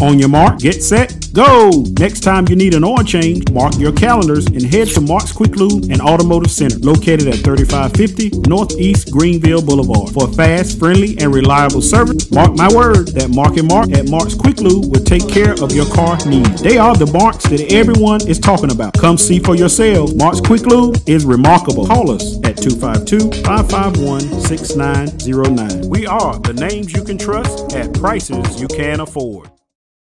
On your mark, get set, go! Next time you need an oil change, mark your calendars and head to Mark's Quick Lube and Automotive Center, located at 3550 Northeast Greenville Boulevard. For fast, friendly, and reliable service, mark my word that Mark and Mark at Mark's Quick Lube will take care of your car needs. They are the marks that everyone is talking about. Come see for yourself. Mark's Quick Lube is remarkable. Call us at 252 551 6909. We are the names you can trust at prices you can afford.